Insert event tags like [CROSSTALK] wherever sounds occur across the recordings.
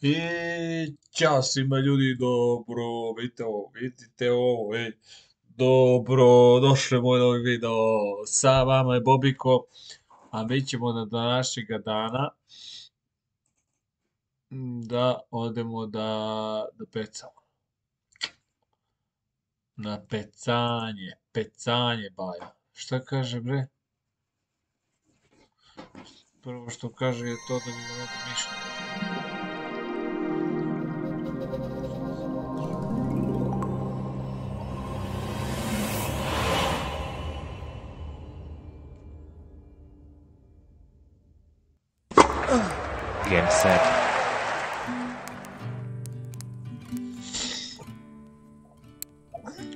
I ćao svima ljudi, dobro, vidite ovo, vidite ovo, ej. Dobro, došli moj novi video, sa vama je Bobiko, a mi ćemo na današnjega dana da odemo da, da pecamo. Na pecanje, pecanje baja. Šta kaže bre? Prvo što kaže je to da mi ne mogu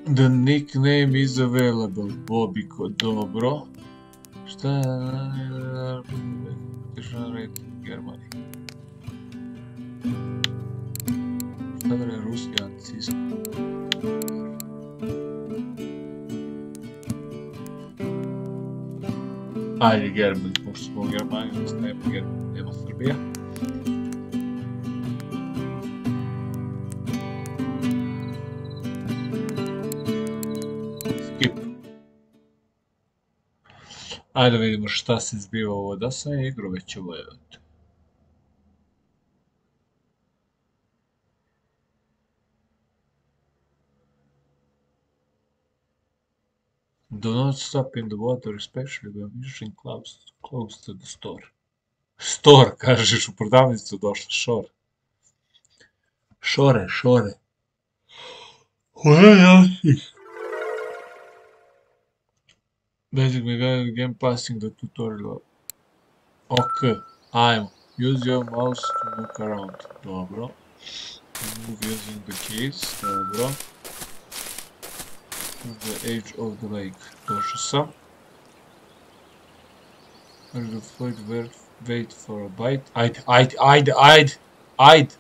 The nickname is available, Bobiko, dobro. Šta je... Germany. Šta je anticizam? Ajde Germany, pošto smo u Germaniji, nema Srbija. Ajde vidimo šta se zbiva ovo, da je igru već je. Do not stop in the water, especially when fishing close, close to the store. Store, [LAUGHS] kažeš, u prodavnicu došla, šor. Šore, šore. Basic mechanic game passing the tutorial. Ok, ajmo. Use your mouse to look around. Dobro. Move using the keys. Dobro. The edge of the lake. Došao sam. Floyd wait, wait for a bite. Ajde, ajde, ajde, ajde, ajde.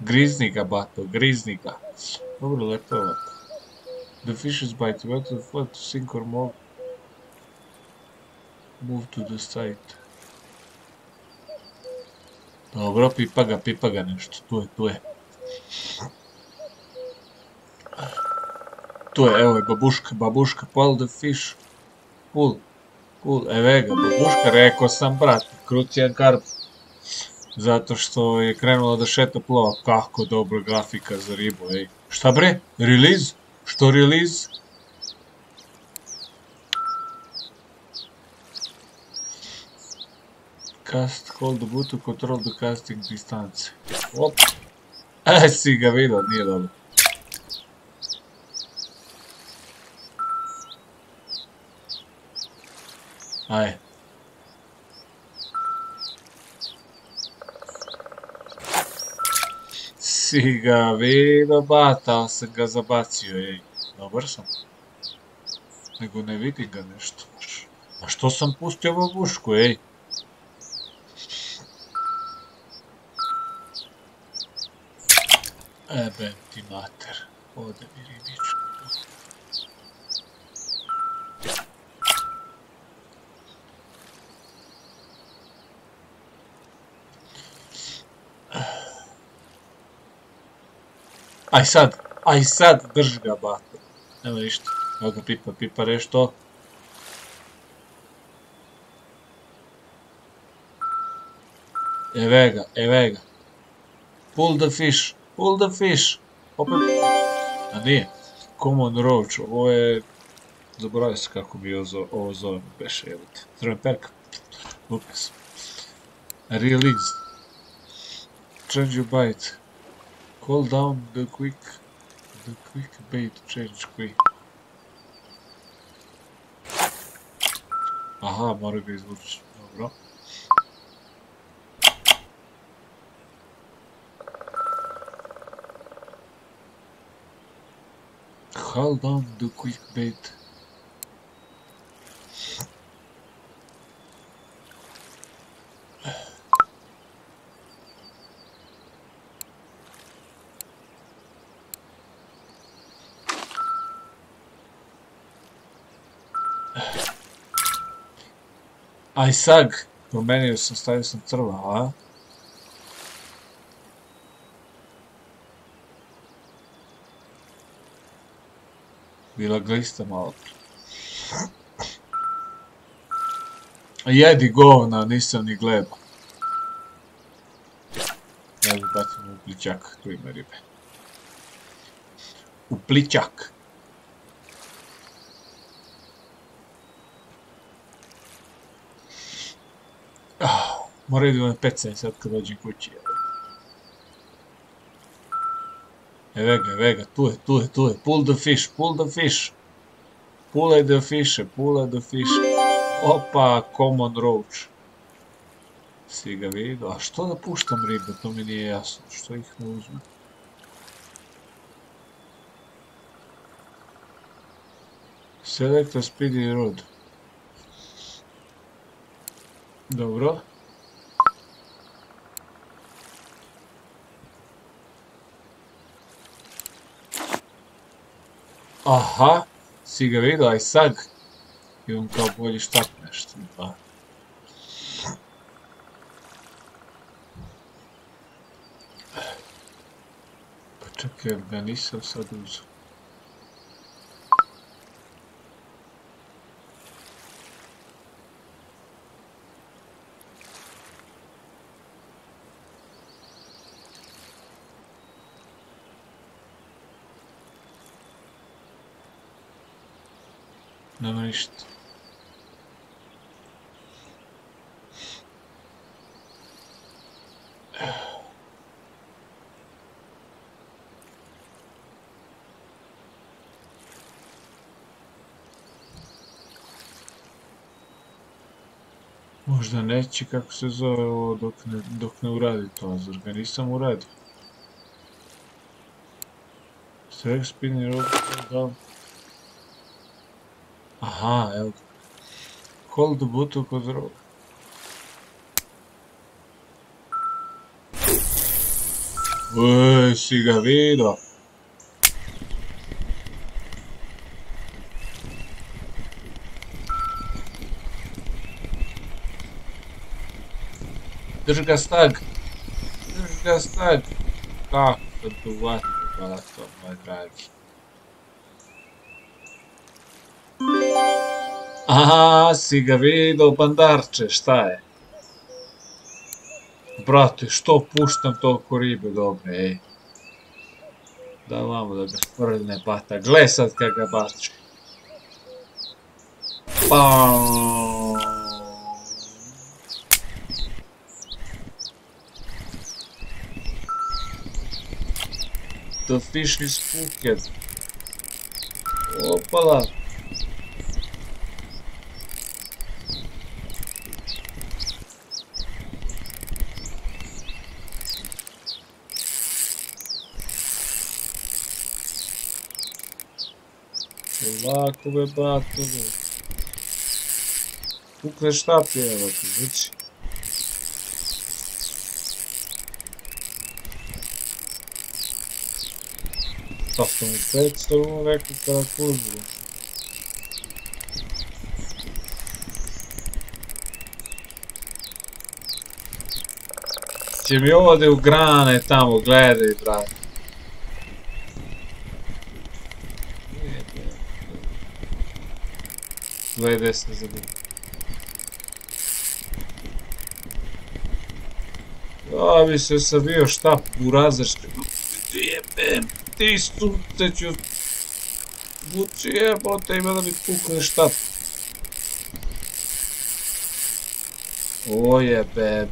Grizni ga, bato, grizni ga. Dobro, lepo je ovako. The fishes bite. For the to sink or move. Move to the side. Dobro, pipa ga, pipa ga nešto. Tu je, tu je. Tu je, evo je babuška, babuška, pull the fish. Pull, pull, evo ga, babuška, rekao sam, brat, krucijan karp. Zato što je krenula da šeta plova, kako dobra grafika za ribu, ej. Šta bre, release? Što release? Cast, hold the boot to control the casting distance. Op. E, si ga vidio, nije dobro. Aj. Si ga vidio, batao sam ga zabacio, ej. Dobar sam. Nego ne vidim ga nešto. A što sam pustio babušku, ej? Ebem ti mater. Ode mi ribička. Aj sad, aj sad, drži ga bato. Nema ništa. Evo ga pipa, pipa nešto. Eve ga, eve ga. Pull the fish, pull the fish. Opet. A nije. Common roach, ovo je... Zaboravio se kako mi ovo zovemo, beše, evo te. Zovem perka. Sam. Release. Change your bite. Call down the quick the quick bait change quick. Aha, mora ga izvući. Dobro. Hold down the quick bait. Aj i sag, promenio sam, stavio sam crva, a? Bila glista malo. Jedi govna, nisam ni gleba. Ja bacim u pličak, tu ima ribe. U pličak. Mora idu na pecanje sad kad dođem kući. Evo evo ga, tu je, tu je, tu je. Pull the fish, pull the fish. Pull the fish, pull the fish. Opa, common roach. Si ga vidio? A što da puštam ribe? To mi nije jasno. Što ih ne? Select a speedy rod. Dobro. Aha, si ga vidio, aj sag. I kao bolji štap nešto. Pa. Pa čekaj, ga nisam sad uzao. Nema ništa. Možda neće kako se zove ovo dok ne, dok ne uradi to, zar ga nisam uradio? Select spinning rope down. Aha, evo ga. Hold the button kod roga. Ej, si ga vidio? Drži ga stag. Drži ga stag. Kako sam tu vatio, hvala to, moj dragi. Aha, si ga vidio, bandarče, šta je? Brate, što puštam toliko ribe dobre, ej. Da vamo da ga sprljne bata. Gle sad kad ga bače. Paaaaaaam. The fish is cooked. Opala. Лакове, батове. Тук неща ти е, бе, звучи. Автомобилът стълно леко каракузбо. Ще ми оде огране там, гледай, брат. 2,10 заби. Abi se sadio šta burazaš. Jebem, ti sunce ću... Vuči jebote, ima da mi pukne šta. O jebem.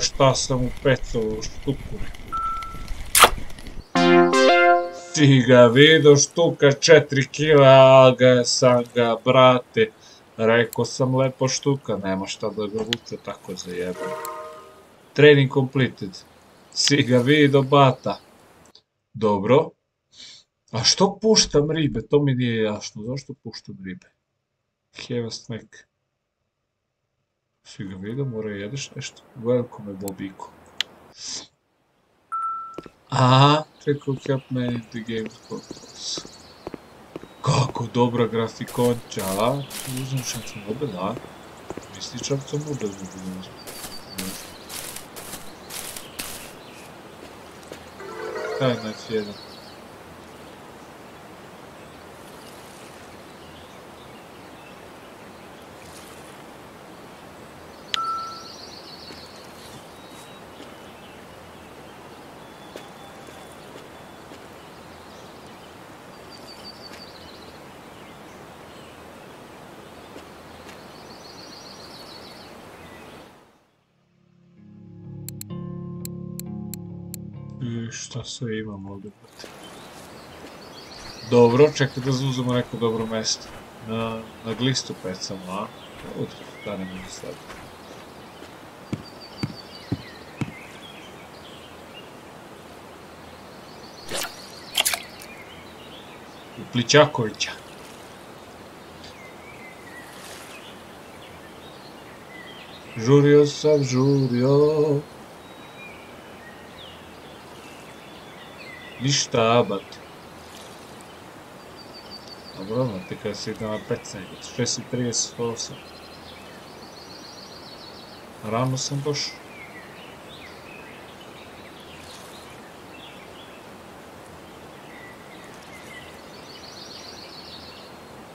Šta sam u pecovu štuku. Ti ga vidio štuka četiri kila, ga sam ga, brate. Rekao sam lepo štuka, nema šta da ga vuče tako zajebam. Training completed. Si ga vidio, bata. Dobro. A što puštam ribe? To mi nije jasno. Zašto puštam ribe? Have a snack. Mora jedeš nešto. Welcome, Bobiko. Aha, trickle me in the game. Kako dobra grafikonča, a? Uzmem šancu mobil, a? Misli čak mobil mobil Kaj je na F1? Šta sve imam ovdje. Dobro, čekaj da zauzemo neko dobro mjesto. Na, na glistu pecamo, a? Ovdje, da ne mogu. U Pličakovića. Žurio sam, žurio. Ništa. Dobro, znate kada se ide na 15, 6.38. Rano sam došao.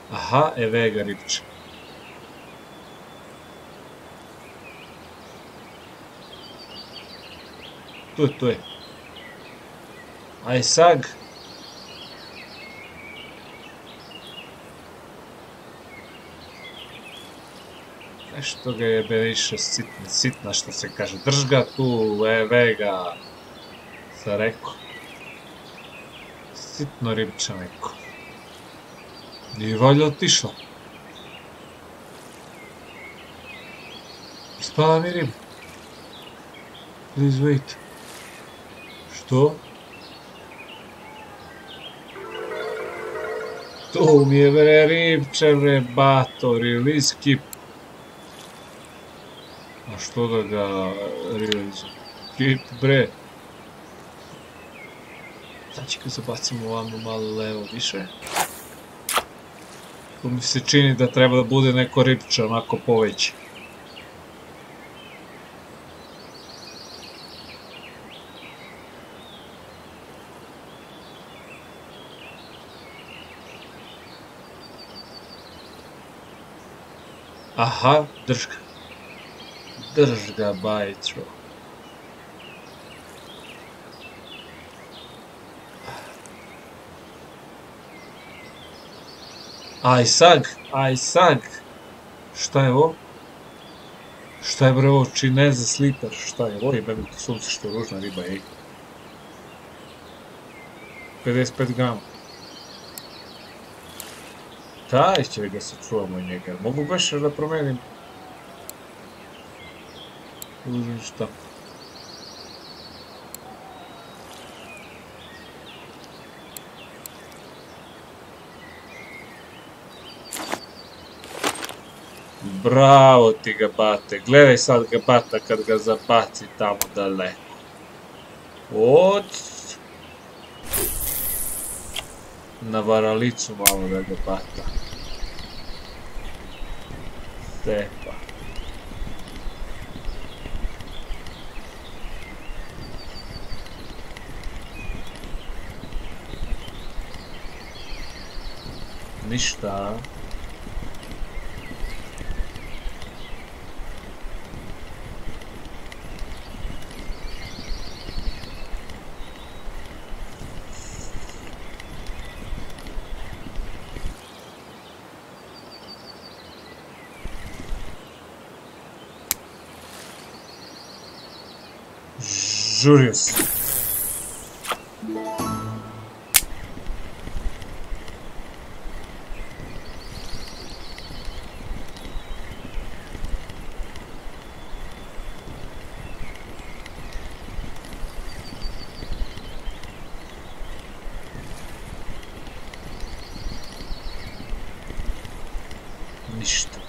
Aha, evo ga ripče. Tu je, tu je. Айсаг. Нещо га ја беше ситна, ситна, што се каже. Држ га ту, леве га. Се реко. Ситно рибче неко. И валја отишло. Спава ми риба. Please wait. Што? Tu mi je bre ribče bre bato, release keep. A što da ga release? Keep bre. Znači kad zabacimo ovamo malo levo više. Tu mi se čini da treba da bude neko ribče onako poveće. Aha, drž ga. Drž ga, bajtro. Aj sag, aj sag. Šta je ovo? Šta je bre ovo? Čineza slipar, šta je ovo? Jebe mi to sunce što je ružna riba, ej. 55 grama. Taj će ga se čuvamo njega. Mogu baš da promenim. Uzim šta. Bravo ti ga bate. Gledaj sad ga bata kad ga zabaci tamo daleko. Od... Na varalicu malo da ga bata. Stepa. Ništa. Žurio se. Ništa.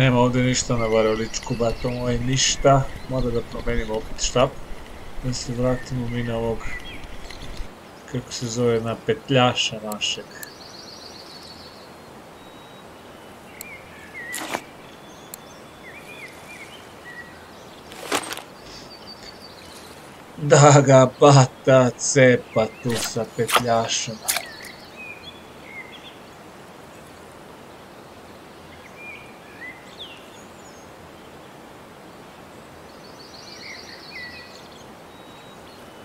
Nema ovdje ništa na varoličku, bato moj, ništa. Mora da promenimo opet štap. Da se vratimo mi na ovog, kako se zove, na petljaša našeg. Da ga bata cepa tu sa petljašom.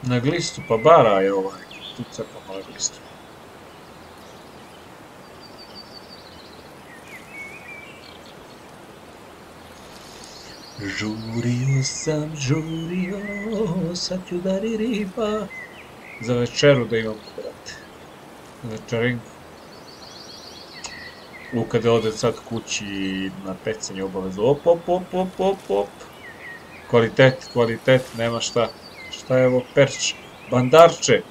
Na glistu, pa bara je ovaj. Tu cepamo na glistu. Žurio sam, žurio, sad ću dari riba. Za večeru da imam, brate. Večerinku. U, kada ode sad kući na pecanje obavezu. Op, op, op, op, op, op. Kvalitet, kvalitet, nema šta. Šta je ovo perč? Bandarče.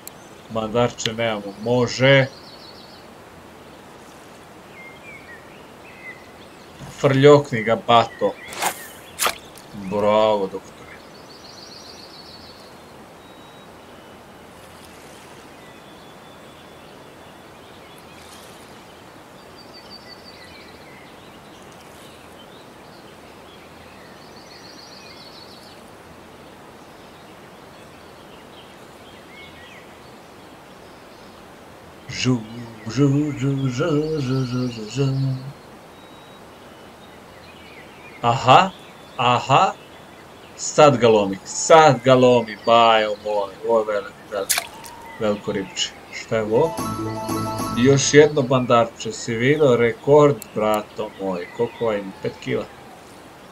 Bandarče nemamo. Može. Frljokni ga, bato. Bravo, doktore. Aha, aha. Sad ga lomi, sad ga lomi, bajo moj, ovo je veliki, veliki, veliko ribče. Šta je ovo? Još jedno bandarče, si vidio rekord, brato moj, koliko ima, 5 kila.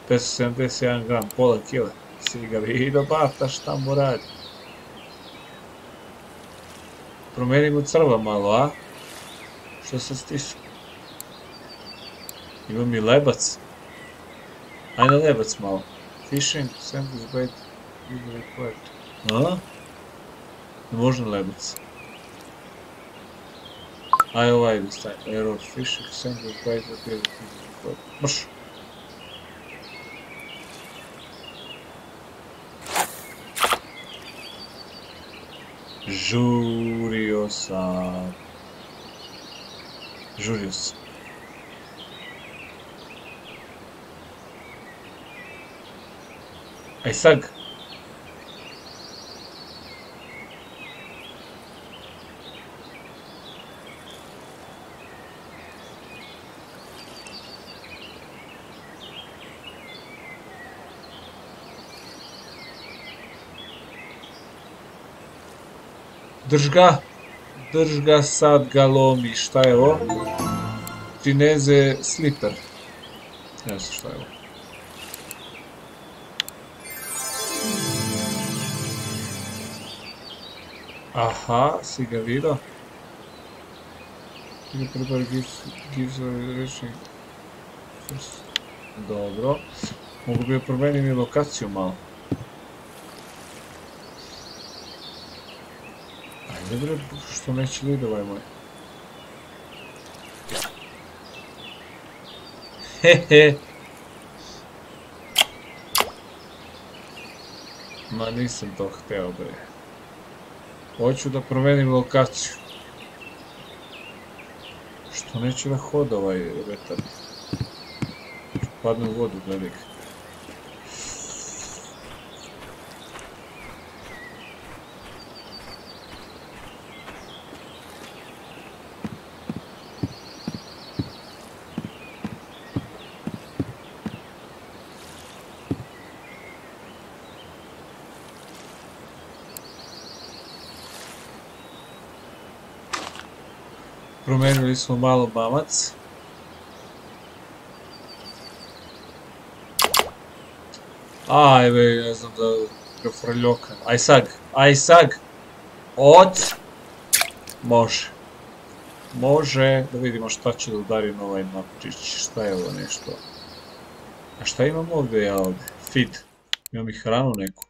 571 gram, pola kila. Si ga vidio, bata, šta mu radi? Promeni mu crva malo, a? Što se stisu? Ima mi lebac. Aj na lebac malo. Fishing, sandwich bait, is required. A? Ne može na lebac. Aj ovaj da stavim. Arrow fishing, sandwich bait, appears is required. Mrš! Žurio sam. Žurio Drž ga. Drž ga, sad ga lomi. Šta je ovo? Chineze slipper. Ne znam šta je ovo. Aha, si ga vidio? Ili prepare gives, first. Dobro. Mogu bi promijenim i lokaciju malo. They would have pushed some actually the way, mate. Hehe. Ма не съм то хотел, бе. Хочу да променим локацию. Что нечего хода, бе, ребята. Падну в воду, далеко. Нали? Promenili smo malo mamac. Aj be, ne znam da ga frljokam. Aj sag, aj sag. Od. Može. Može. Da vidimo šta će da udarim ovaj naprič. Šta je ovo nešto? A šta imam ovdje ja ovdje? Feed. Imam i hranu neku.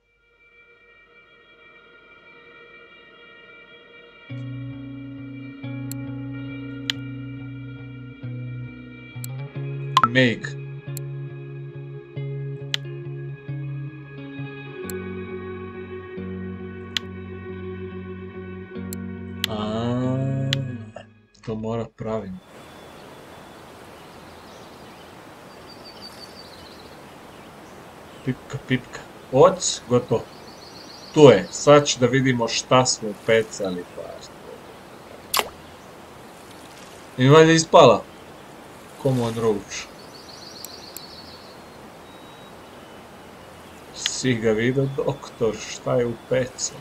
make. A, to mora pravim. Pipka, pipka. Oc, gotovo. Tu je. Sad ću da vidimo šta smo pecali. I valjda ispala. Common Roach. Si ga vidio, doktor, šta je u pecu?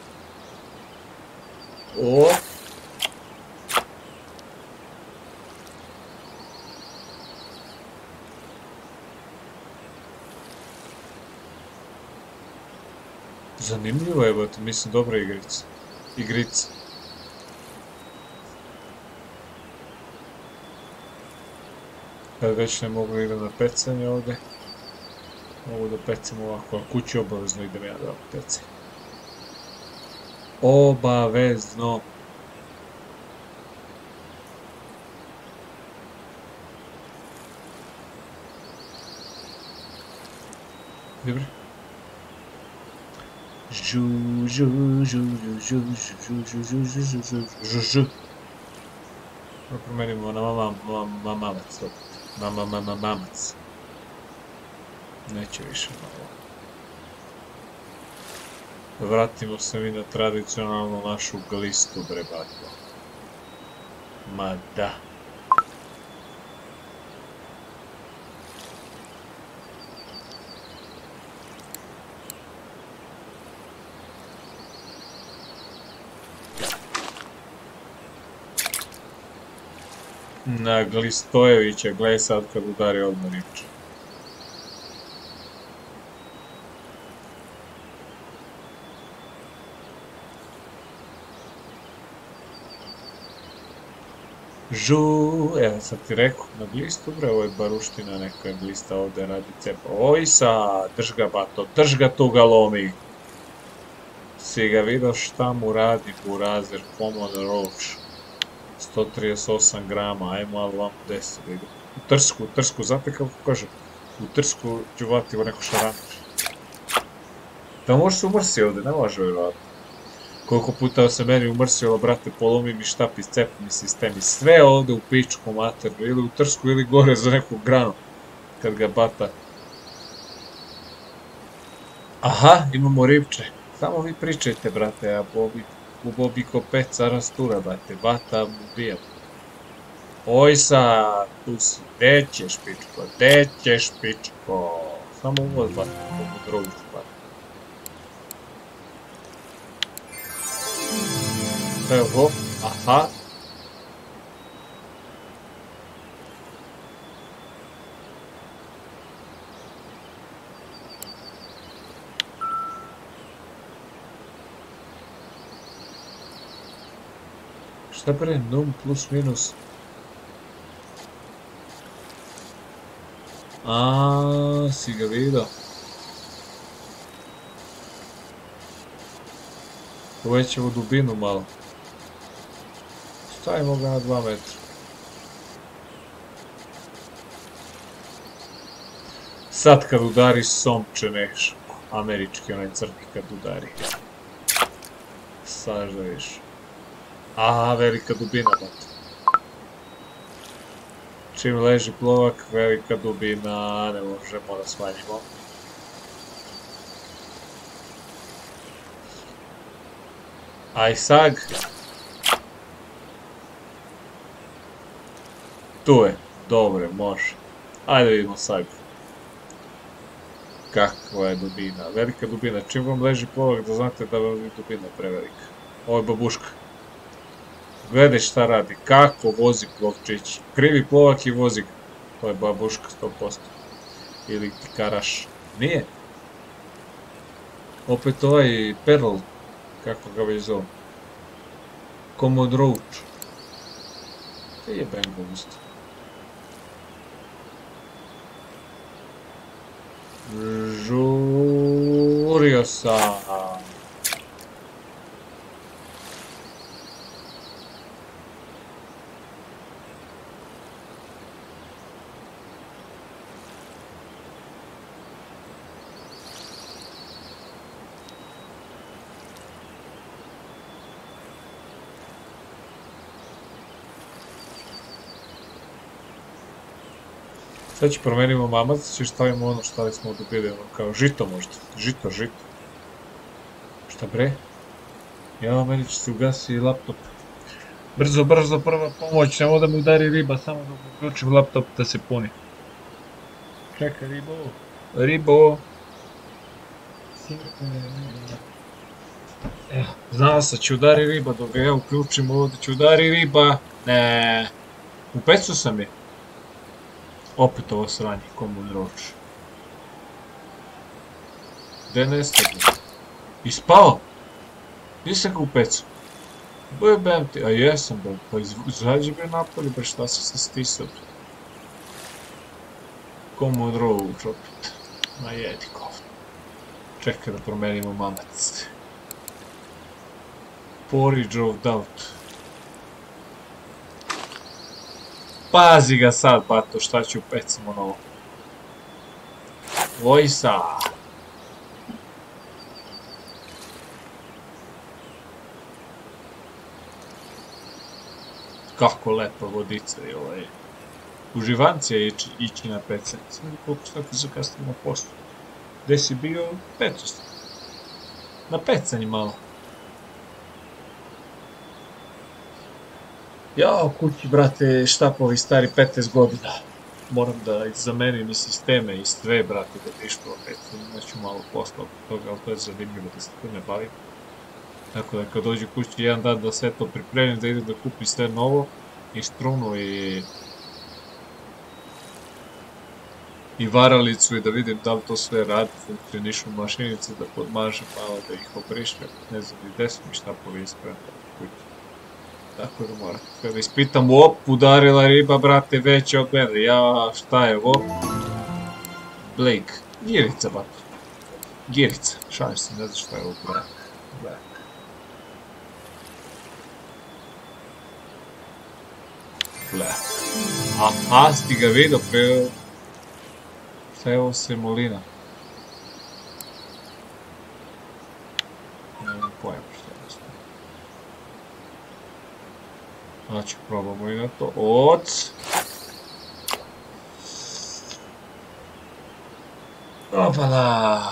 O! Zanimljivo je, mislim, dobra igrica. Igrica. Kad već ne mogu idem na pecanje ovdje ovo da pecem ovako, a kući obavezno idem ja da pecem. Obavezno. Dobro. Žu, žu, žu, žu, žu, Promenimo na mama, mama, mamac. Mama, mama, mamac. Neće više malo. Vratimo se mi na tradicionalnu našu glistu, bre, Ma da. Na Glistojevića, gledaj sad kad udari odmah riječ. Žu, evo sad ti rekao, na glistu bre, ovo je baruština, neka je glista ovdje radi cepa. Oj sa, drž ga bato, drž ga tu ga lomi. Si ga vidio šta mu radi burazer, common roach. 138 grama, ajmo ali vam 10 vidi. U trsku, u trsku, znate kako kaže? U trsku ću vati u neku šaranč. Da može se umrsi ovdje, ne može vjerovati. Koliko puta se meni umrsilo, brate, polomi mi štap, iscepi mi sistem i sve ovdje u pičku maternu, ili u trsku ili gore za neku granu, kad ga bata. Aha, imamo ribče. Samo vi pričajte, brate, a Bobi, u Bobi ko pet rastura, brate, bata mu ubijam. Oj sad, tu si, gdje ćeš, pičko, gdje ćeš, pičko? Samo uvoz, brate, mogu Então eu vou arrastar. Está prendendo um plus minus. Ah, siga vida. Eu acho que eu dubi no mal. Stavimo ga na 2 metra. Sad kad udari somče neš, američki onaj crni kad udari. Sad da viš. Aha, velika dubina, bat. Čim leži plovak, velika dubina, ne možemo da smanjimo. Aj sag. Tu je, dobro, može. Ajde vidimo sad. Kakva je dubina, velika dubina. Čim vam leži plovak da znate da vam je dubina prevelika. Ovo je babuška. Gledaj šta radi, kako vozi plovčić. Krivi plovak i vozi ga. To je babuška 100%. Ili ti karaš. Nije. Opet ovaj Perl, kako ga već zove. Roach. To je Bengal isto. Juriosa. Sad ću promenimo mamac i stavimo ono što smo dobili, ono kao žito možda. Žito, žito. Šta bre? Ja, meni će se ugasi laptop. Brzo, brzo, prva pomoć, samo da mi udari riba, samo da uključim laptop da se puni. Čekaj, ribo. Ribo. Evo, znao sam će udari riba, dok ga ja uključim ovdje će udari riba. Ne, u pecu sam je. Opet ovo sranje, komu droč. Gdje nestane? I spao? Nisam ga u. Bojebem ti, a jesam bre, pa izađi bre napolje bre šta si se stisao. Komu drogu opet. Ma jedi govno. Čekaj da promenimo mamac. Porridge of doubt. Pazi ga sad, bato, šta ću pecamo novo. Vojsa! Kako lepa vodica je ovaj. Uživancija je ići, na pecanje. Sad koliko ti zakasnimo poslu. Gde si bio? Petu Na pecanje malo. Ja, kući, brate, štapovi stari 15 godina. Moram da zamenim i sisteme i sve, brate, da bi išlo opet. Imaću malo posla od toga, ali to je zanimljivo da se tu ne bavim. Tako da kad dođe kući jedan dan da sve to pripremim, da idem da kupim sve novo, i strunu i i varalicu i da vidim da li to sve radi, funkcionišu mašinice, da podmažem malo, da ih obrišem, ne znam, i gdje su mi štapovi ispravni kući. Tako da moram sve da ispitam, op, udarila riba, brate, veće od mene, ja, šta je ovo? Blake, girica, brate. Girica, šalim se, ne znam šta je brate. Ble. Aha, si ga vidio pre... Šta je ovo semolina? Znači, probamo i na to. Oc! Opala!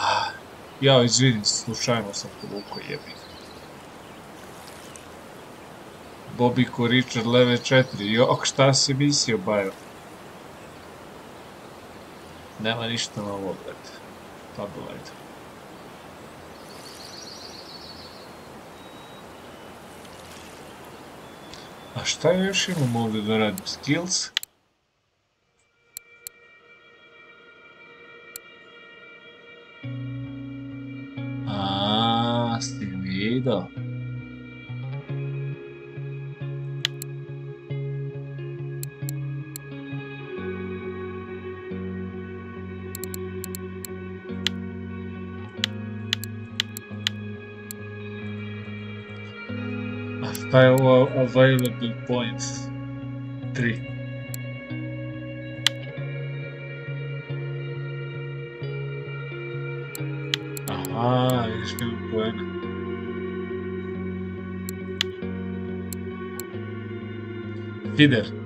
Ja, izvinim se, slučajno sam povukao jebih. Bobiko Richard Leve 4. Jok, šta si mislio, Bajo? Nema ništa novo, brate. Tabloid. A šta još imam ovdje da radim? Skills? available points. 3. Aha, eles têm um. Feeder.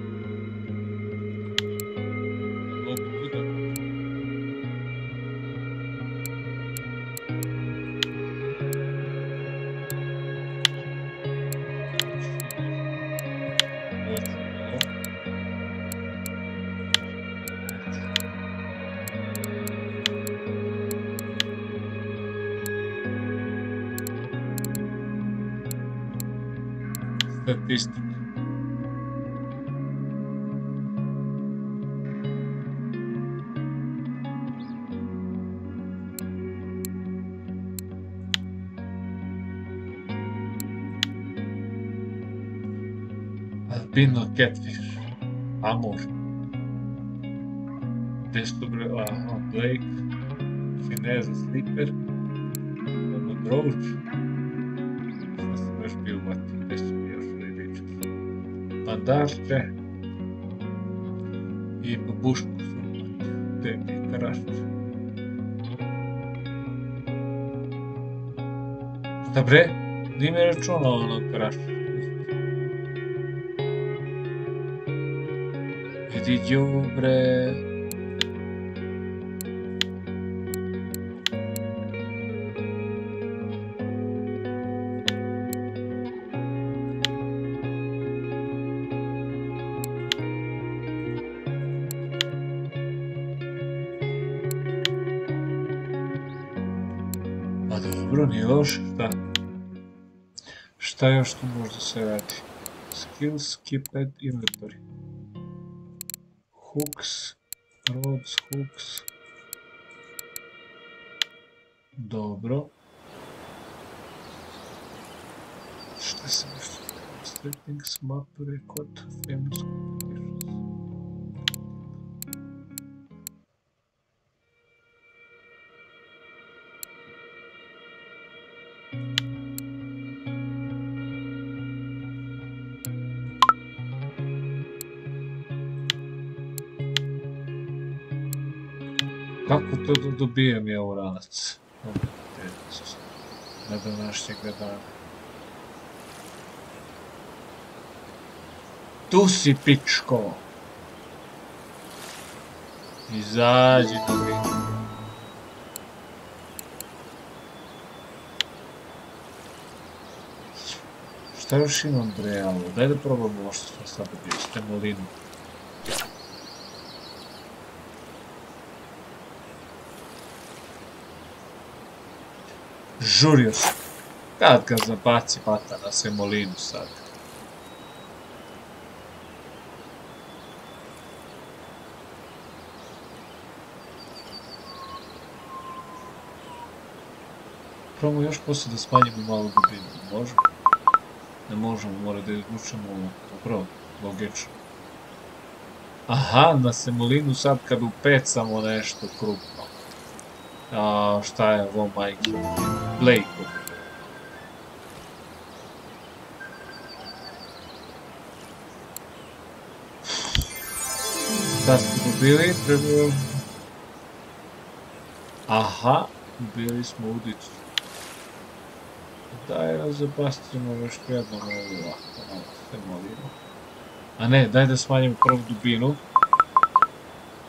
Catfish. Amor. Descobre a Blake. Fineza Slipper. Roach. Šta sam još bio vatio? Gdje su. I babušku je računao ono? добре. А добро не ложка. Считаю, что можно сыграть. Skills, keep at inventory. Hooks, rods, hooks. Dobro. Šta se nešto? Settings, map, record, famous dobijem ja u ranac? Na današnjega dana. Tu si, pičko! Izađi da vidim. Šta još imam bre? Daj da probamo ovo što smo sad dobili, stemolinu. Žurio sam. Kad ga zabaci pata na semolinu sad. Probamo još poslije da smanjimo malo dubinu, možemo? Ne možemo, mora da izvučemo ovo. Dobro, logično. Aha, na semolinu sad kad upecamo nešto krupno. A, šta je ovo majke? Blake. Šta smo dobili? Treba... Aha, dobili smo udicu. Daj da zabastimo još jednom ovu ovako, se molimo. A ne, daj da smanjimo prvu dubinu.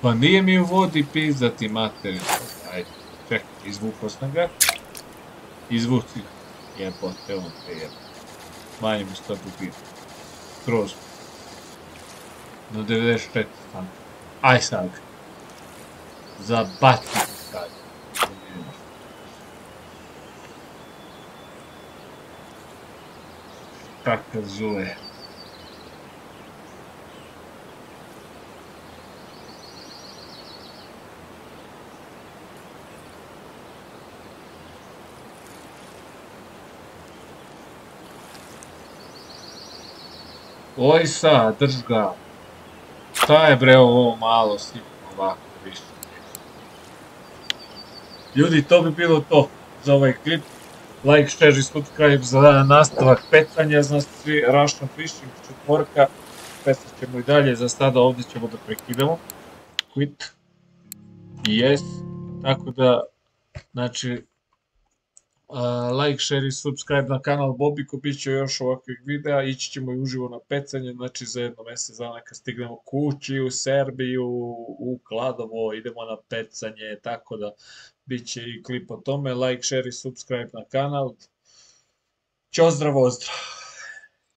Pa nije mi u vodi pizdati materiju. Ajde, čekaj, izvukao sam ga. Izvuci. Jebote, on te jebo. Smanjimo sto dubinu. Skroz. Do 94 sam. Aj sad. Zabati sad. Kakav zuje. Oj sad, drž ga. Šta je bre ovo malo sipno ovako više? Ljudi, to bi bilo to za ovaj klip. Like, share i subscribe za nastavak petanja, znači Russian Fishing četvorka. Pesat ćemo i dalje, za sada ovdje ćemo da prekidamo. Quit. Yes. Tako da, znači, like, share i subscribe na kanal Bobiko, bit će još ovakvih videa, ići ćemo i uživo na pecanje, znači za jedno mjesec dana kad stignemo kući u Serbiju, u Kladovo, idemo na pecanje, tako da bit će i klip o tome, like, share i subscribe na kanal. Ćao zdravo, zdravo!